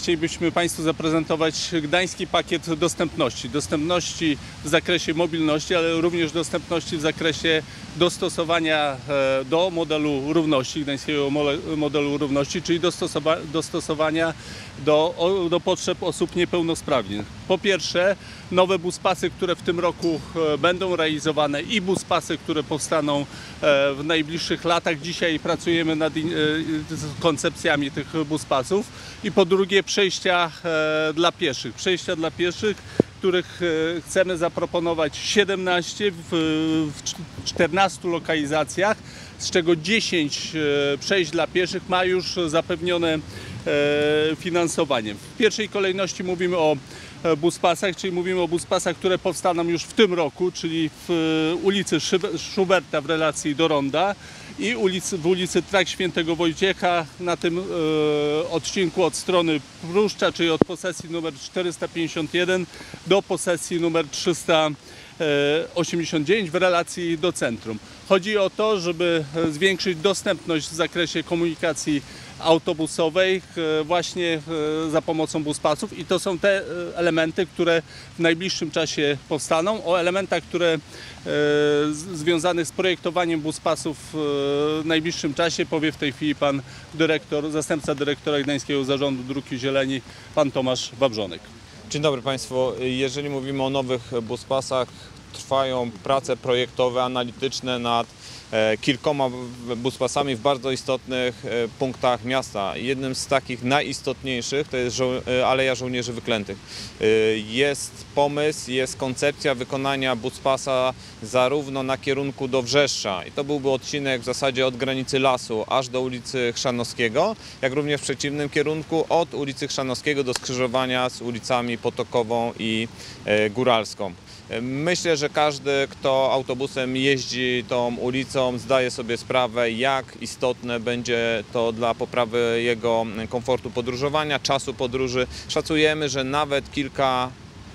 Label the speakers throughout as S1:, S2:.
S1: Chcielibyśmy Państwu zaprezentować gdański pakiet dostępności. Dostępności w zakresie mobilności, ale również dostępności w zakresie dostosowania e, do modelu równości, gdańskiego modelu równości, czyli dostosowa- dostosowania do, do potrzeb osób niepełnosprawnych. Po pierwsze, nowe buspasy, które w tym roku e, będą realizowane i buspasy, które powstaną e, w najbliższych latach. Dzisiaj pracujemy nad e, koncepcjami tych buspasów. I po drugie, przejścia dla pieszych. Przejścia dla pieszych, których chcemy zaproponować 17 w, w cz- 14 lokalizacjach, z czego 10 e, przejść dla pieszych ma już zapewnione finansowanie. W pierwszej kolejności mówimy o buspasach, czyli mówimy o buspasach, które powstaną już w tym roku, czyli w e, ulicy Schuberta w relacji do Ronda i ulicy, w ulicy Trak Świętego Wojciecha na tym e, odcinku od strony Pruszcza, czyli od posesji numer 451 do posesji numer 389 w relacji do centrum. Chodzi o to, żeby e, zwiększyć dostępność w zakresie komunikacji autobusowej e, właśnie e, za pomocą buspasów i to są te e, elementy, które w najbliższym czasie powstaną. O elementach, które e, związanych z projektowaniem buspasów e, w najbliższym czasie powie w tej chwili pan dyrektor, zastępca dyrektora Gdańskiego Zarządu Dróg i Zieleni, pan Tomasz Babrzonek.
S2: Dzień dobry Państwu. Jeżeli mówimy o nowych buspasach, trwają prace projektowe, analityczne nad kilkoma w- buspasami w bardzo istotnych e, punktach miasta. Jednym z takich najistotniejszych to jest żo- e, Aleja Żołnierzy Wyklętych. E, Jest pomysł, jest koncepcja wykonania buspasa zarówno na kierunku do Wrzeszcza i to byłby odcinek w zasadzie od granicy lasu aż do ulicy Chrzanowskiego, jak również w przeciwnym kierunku od ulicy Chrzanowskiego do skrzyżowania z ulicami Potokową i e, Góralską. Myślę, że każdy, kto autobusem jeździ tą ulicą, zdaje sobie sprawę, jak istotne będzie to dla poprawy jego komfortu podróżowania, czasu podróży. Szacujemy, że nawet kilka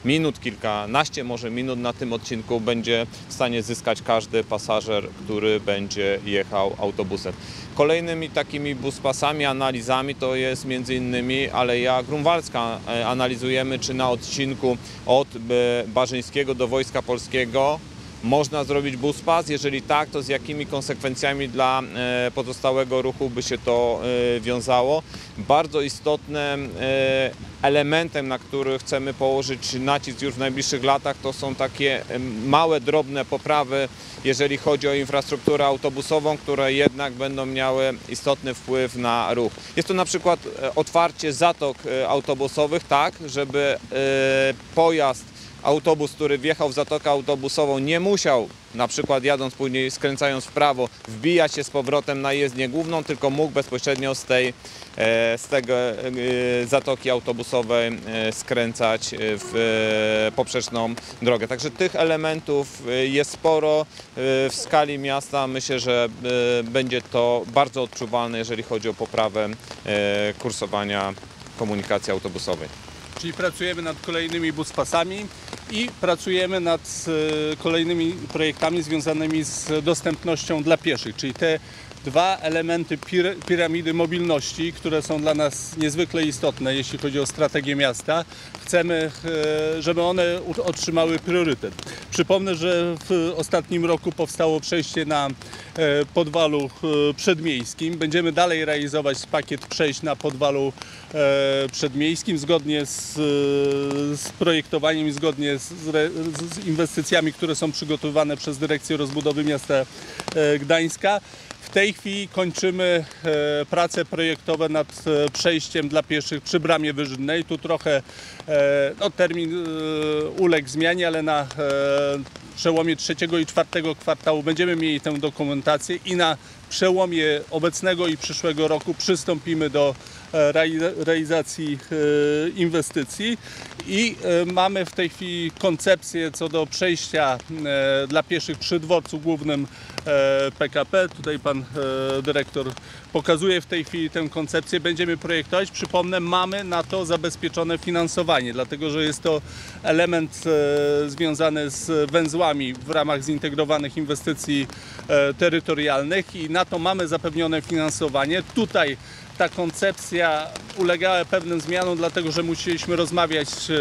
S2: minut, kilkanaście może minut na tym odcinku będzie w stanie zyskać każdy pasażer, który będzie jechał autobusem. Kolejnymi takimi buspasami, analizami to jest między innymi Aleja Grunwaldzka. E, Analizujemy, czy na odcinku od e, Barzyńskiego do Wojska Polskiego można zrobić buspas? Jeżeli tak, to z jakimi konsekwencjami dla e, pozostałego ruchu by się to e, wiązało? Bardzo istotnym e, elementem, na który chcemy położyć nacisk już w najbliższych latach, to są takie małe, drobne poprawy, jeżeli chodzi o infrastrukturę autobusową, które jednak będą miały istotny wpływ na ruch. Jest to na przykład otwarcie zatok autobusowych tak, żeby pojazd autobus, który wjechał w zatokę autobusową, nie musiał, na przykład jadąc później, skręcając w prawo, wbijać się z powrotem na jezdnię główną, tylko mógł bezpośrednio z tej, e, z tego e, zatoki autobusowej e, skręcać w poprzeczną drogę. Także tych elementów jest sporo w skali miasta. Myślę, że będzie to bardzo odczuwalne, jeżeli chodzi o poprawę kursowania komunikacji autobusowej.
S1: Czyli pracujemy nad kolejnymi buspasami i pracujemy nad e, kolejnymi projektami związanymi z dostępnością dla pieszych, czyli te dwa elementy pir- piramidy mobilności, które są dla nas niezwykle istotne, jeśli chodzi o strategię miasta. Chcemy, e, żeby one otrzymały priorytet. Przypomnę, że w ostatnim roku powstało przejście na podwalu e, przedmiejskim. Będziemy dalej realizować pakiet przejść na podwalu e, przedmiejskim zgodnie z, e, z projektowaniem i zgodnie z, z, inwestycjami, które są przygotowywane przez Dyrekcję Rozbudowy Miasta e, Gdańska. W tej chwili kończymy e, prace projektowe nad e, przejściem dla pieszych przy Bramie Wyżynnej. Tu trochę e, no, termin uległ zmianie, ale na przełomie trzeciego i czwartego kwartału będziemy mieli tę dokumentację i na przełomie obecnego i przyszłego roku przystąpimy do e, reali- realizacji e, inwestycji i e, mamy w tej chwili koncepcję co do przejścia dla pieszych przy dworcu głównym PKP. Tutaj pan dyrektor pokazuje w tej chwili tę koncepcję. Będziemy projektować. Przypomnę, mamy na to zabezpieczone finansowanie, dlatego że jest to element związany z węzłami w ramach zintegrowanych inwestycji terytorialnych i na to mamy zapewnione finansowanie. Tutaj ta koncepcja ulegała pewnym zmianom, dlatego że musieliśmy rozmawiać e,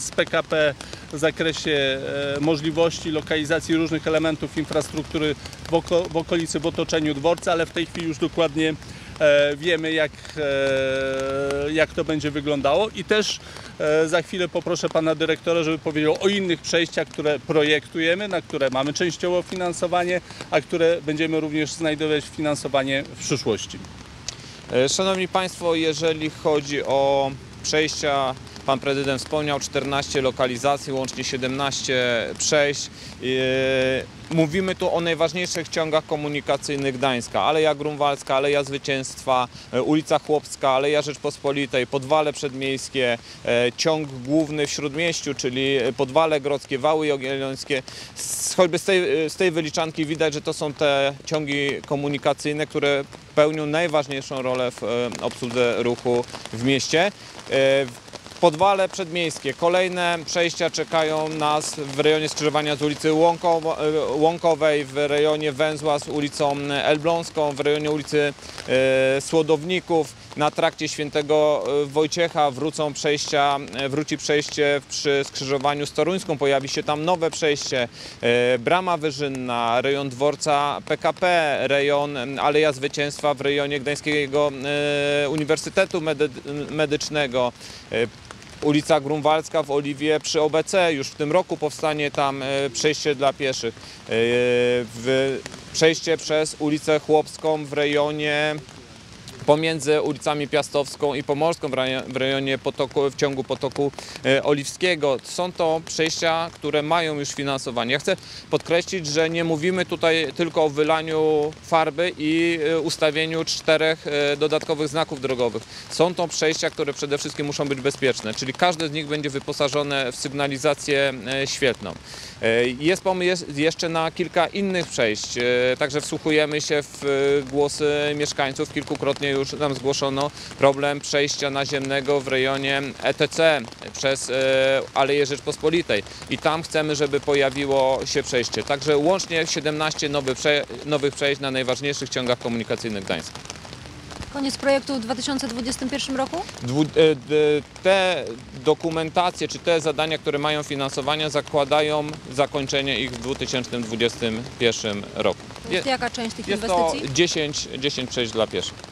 S1: z PKP w zakresie e, możliwości lokalizacji różnych elementów infrastruktury w, oko, w okolicy, w otoczeniu dworca, ale w tej chwili już dokładnie wiemy, jak, e, jak to będzie wyglądało. I też e, za chwilę poproszę pana dyrektora, żeby powiedział o innych przejściach, które projektujemy, na które mamy częściowo finansowanie, a które będziemy również znajdować finansowanie w przyszłości.
S2: E, Szanowni Państwo, jeżeli chodzi o przejścia, Pan Prezydent wspomniał 14 lokalizacji, łącznie 17 przejść. E, Mówimy tu o najważniejszych ciągach komunikacyjnych Gdańska. Aleja Grunwaldzka, Aleja Zwycięstwa, e, ulica Chłopska, Aleja Rzeczpospolitej, Podwale Przedmiejskie, e, ciąg główny w Śródmieściu, czyli Podwale Grodzkie, Wały Jagiellońskie. Choćby z tej, z tej wyliczanki widać, że to są te ciągi komunikacyjne, które pełnią najważniejszą rolę w obsłudze ruchu w mieście. Podwale przedmiejskie, kolejne przejścia czekają nas w rejonie skrzyżowania z ulicy e, Łąkowej, w rejonie węzła z ulicą Elbląską, w rejonie ulicy e, Słodowników. Na trakcie Świętego e, Wojciecha wrócą przejścia, wróci przejście przy skrzyżowaniu z Toruńską, pojawi się tam nowe przejście, Brama Wyżynna, rejon dworca PKP, rejon Aleja Zwycięstwa w rejonie Gdańskiego Uniwersytetu Medy- Medycznego, ulica Grunwaldzka w Oliwie przy OBC. Już w tym roku powstanie tam e, przejście dla pieszych. E, przejście przez ulicę Chłopską w rejonie pomiędzy ulicami Piastowską i Pomorską w rejo- w rejonie potoku, w ciągu potoku e, Oliwskiego. Są to przejścia, które mają już finansowanie. Ja chcę podkreślić, że nie mówimy tutaj tylko o wylaniu farby i e, ustawieniu czterech e, dodatkowych znaków drogowych. Są to przejścia, które przede wszystkim muszą być bezpieczne, czyli każde z nich będzie wyposażone w sygnalizację świetlną. E, Jest pomysł jeszcze na kilka innych przejść, także wsłuchujemy się w głosy mieszkańców. Kilkukrotnie już nam zgłoszono problem przejścia naziemnego w rejonie ETC przez e, Aleję Rzeczpospolitej i tam chcemy, żeby pojawiło się przejście. Także łącznie 17 nowych, prze, nowych przejść na najważniejszych ciągach komunikacyjnych Gdańska.
S3: Koniec projektu w 2021 roku?
S2: Dwu, e, te dokumentacje czy te zadania, które mają finansowania zakładają zakończenie ich w 2021 roku.
S3: To jest jaka część tych
S2: Jest to
S3: inwestycji?
S2: 10, 10 przejść dla pieszych.